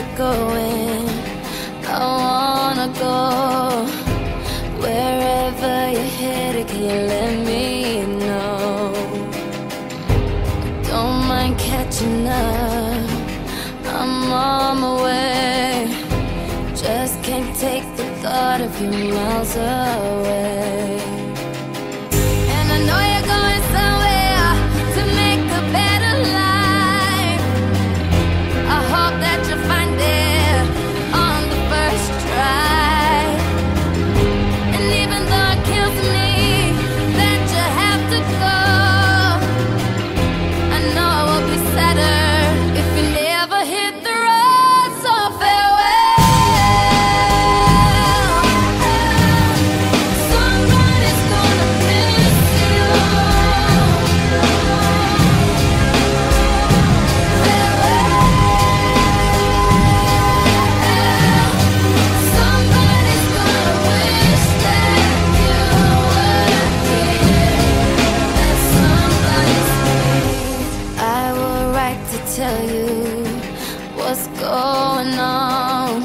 you're going. I wanna go wherever you're headed. Can you let me know? Don't mind catching up. I'm on my way. Just can't take the thought of you miles away. Oh, going on,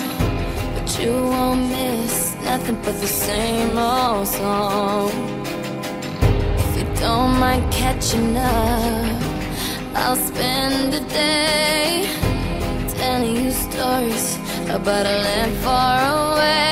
but you won't miss nothing but the same old song. If you don't mind catching up, I'll spend the day telling you stories about a land far away.